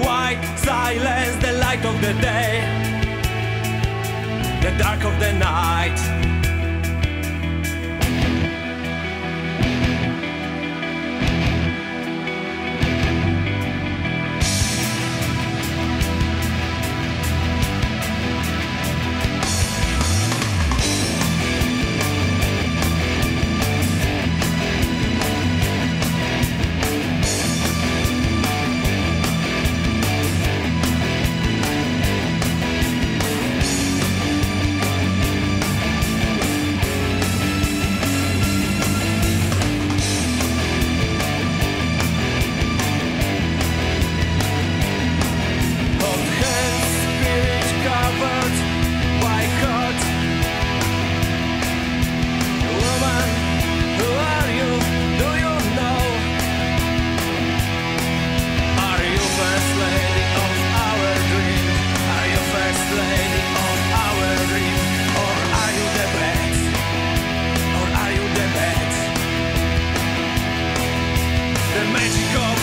white silence, the light of the day, the dark of the night. magical